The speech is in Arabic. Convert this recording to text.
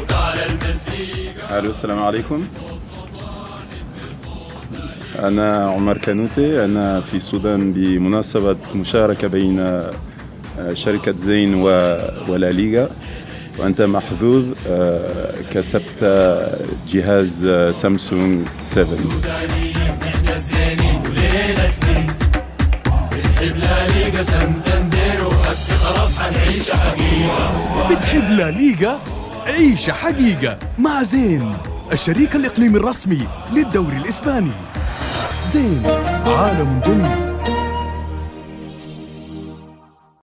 وتعالى المزيكا. ألو السلام عليكم. أنا عمر كانوتي. أنا في السودان بمناسبة مشاركة بين آه، شركة زين ولا ليغا. وأنت محظوظ آه، كسبت آه، جهاز سامسونج 7 خلاص بتحب لا ليغا؟ عيشة حقيقة مع زين الشريك الإقليمي الرسمي للدوري الإسباني. زين عالم جميل.